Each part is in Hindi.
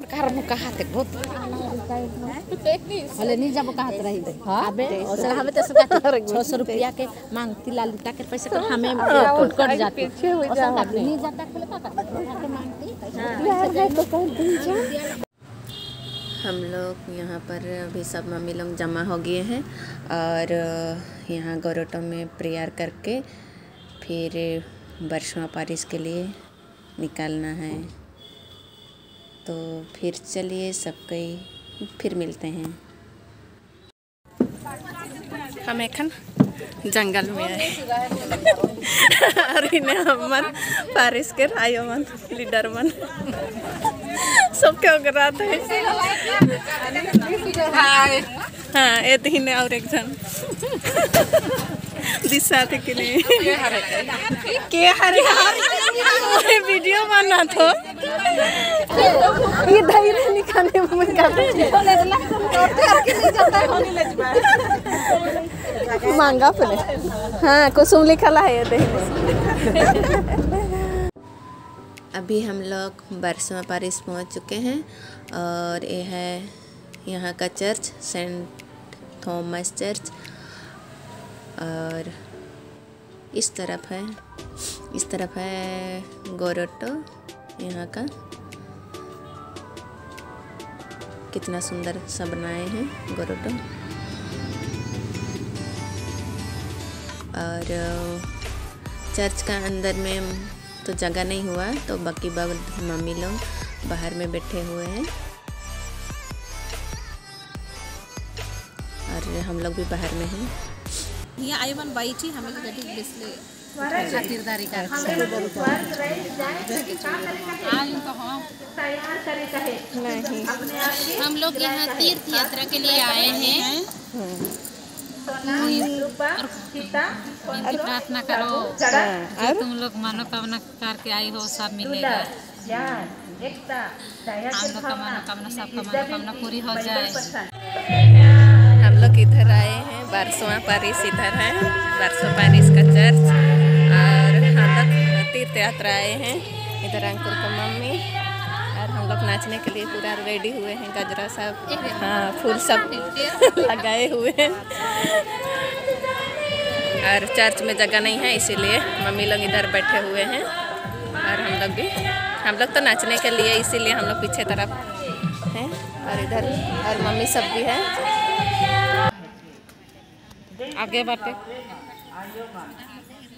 Karena kahat ek bot. Hale नहीं जब कहत रही अबे और हमें तो सुका छह सौ रुपया के मांगती ला लुटा के पैसे को हमें कट कट जाते। नहीं जाता खोले का करते के मांगती हम लोग यहाँ पर अभी सब मम्मी लोग जमा हो गए हैं और यहाँ गोरोटो में प्रेयर करके फिर बरसुआ पारिश के लिए निकालना है। तो फिर चलिए सब कई फिर मिलते हैं। हम एखन जंगल में आए। और इन्हें हमन पारिश के आयो मन लीडर मन। सब क्या करा थे हाँ ये तीन और एक जन। दिशा थे के लिए के हरे? हरे वीडियो बना तो। ये धैर्य निकालने में करते मांगा पहले हाँ कुसुम लिखा है ये देखने अभी हम लोग बरसमा पारिस पहुँच चुके हैं और ये है यहाँ का चर्च, सेंट थॉमस चर्च। और इस तरफ़ है। इस तरफ़ है गोरोटो यहाँ का। कितना सुंदर सा बनाए हैं गोरोटो और, चर्च का अंदर में तो जगह नहीं हुआ तो बाकी बगल मम्मी लोग बाहर में बैठे हुए हैं। और हम लोग भी बाहर में हैं। यहाँ आई मन बाई थी, हमें खातिरदारी कर तो हम नहीं। हम लोग यहाँ तीर्थ यात्रा के लिए आए हैं। इनकी प्रार्थना करो तुम लोग मनोकामना करके आई हो सब मिलेगा। हम लोग का मनोकामना सबका मनोकामना पूरी हो जाए। हम लोग इधर आए हैं बारसवा पारिस इधर है बारसवा पारिस का चर्च। यात्रा आए हैं। इधर अंकुर को मम्मी और हम लोग नाचने के लिए पूरा रेडी हुए हैं। गजरा सब हाँ फूल सब लगाए हुए हैं। और चर्च में जगह नहीं है, इसीलिए मम्मी लोग इधर बैठे हुए हैं। और हम लोग भी, हम लोग तो नाचने के लिए, इसीलिए हम लोग पीछे तरफ़ हैं। और इधर, और मम्मी सब भी है। आगे बढ़ते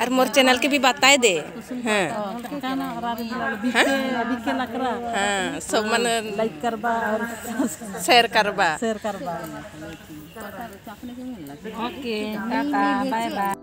और मोर चैनल के भी बताए दे। हाँ। हाँ सब मन लाइक करबा और शेयर करबा। शेयर करबा। ओके टाटा बाय बाय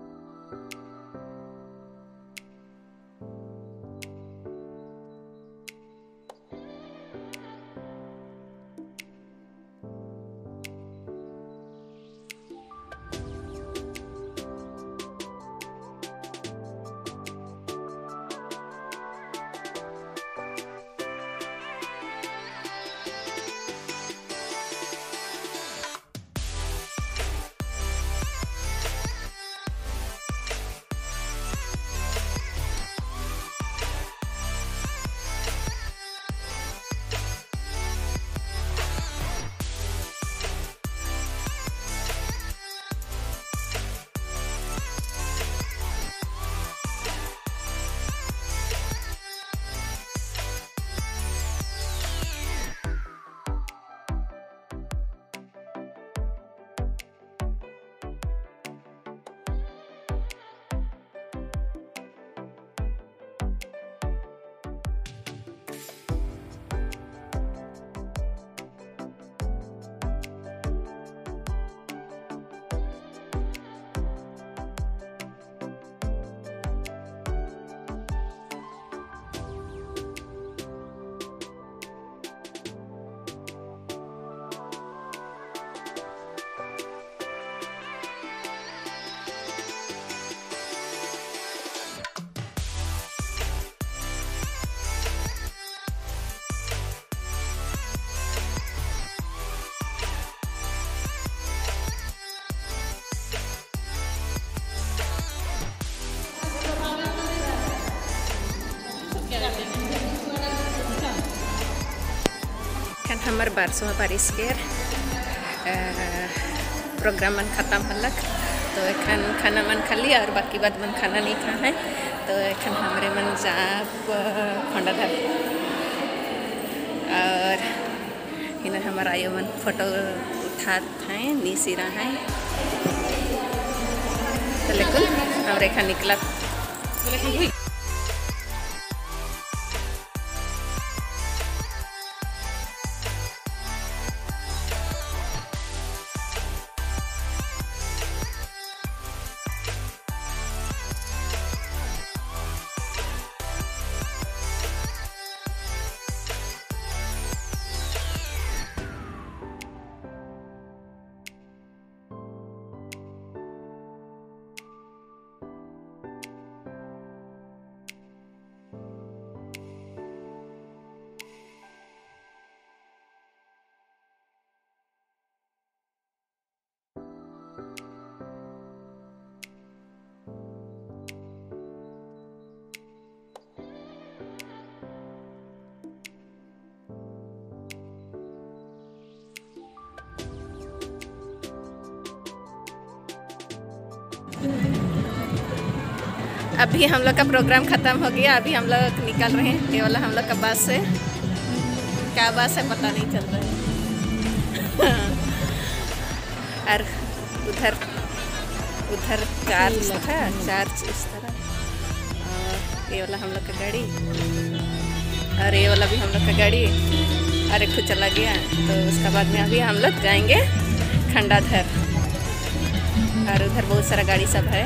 हमार बारसवा बारिश के प्रोग्राम मन खत्म हलक तो एखन खाना मन खा लिया और बाकी बात मन खाना नहीं खा है तो एखन हमरे मन जाप खंडाधर और इन्हें हमारा आयो मन फ़ोटो उठात हैं नीसिरा हैं तो लेकिन और एखन निकला अभी हम लोग का प्रोग्राम ख़त्म हो गया अभी हम लोग निकल रहे हैं ये वाला हम लोग का बस से। क्या बस है पता नहीं चल रहा है। और उधर उधर चार्ज था चार्ज इस तरह। और ये वाला हम लोग का गाड़ी। और ये वाला भी हम लोग का गाड़ी। और एक तो चला गया तो उसका बाद में अभी हम लोग जाएँगे खंडाधर। और उधर बहुत सारा गाड़ी सब है।